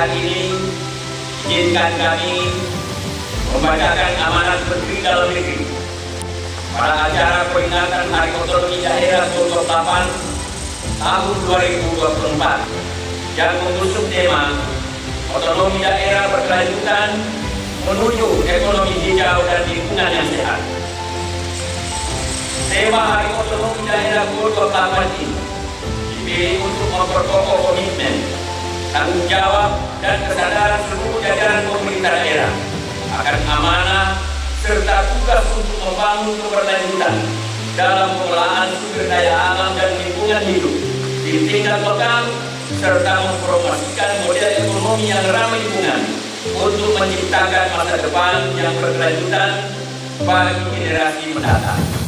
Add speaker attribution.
Speaker 1: kesempatan ini izinkan kami membacakan amanat Menteri Dalam Negeri pada acara peringatan Hari Otonomi Daerah Sulawesi 8 tahun 2024 yang mengusung tema Otonomi Daerah Berkelanjutan menuju ekonomi hijau dan lingkungan yang sehat. Tema Hari Otonomi Daerah Sulawesi 8 ini dipilih untuk memperkokoh tanggung jawab, dan kesadaran seluruh jajaran pemerintah daerah akan amanah serta tugas untuk membangun keberlanjutan dalam pengelolaan sumber daya alam dan lingkungan hidup di tingkat lokal serta mempromosikan model ekonomi yang ramah lingkungan untuk menciptakan masa depan yang berkelanjutan bagi generasi mendatang.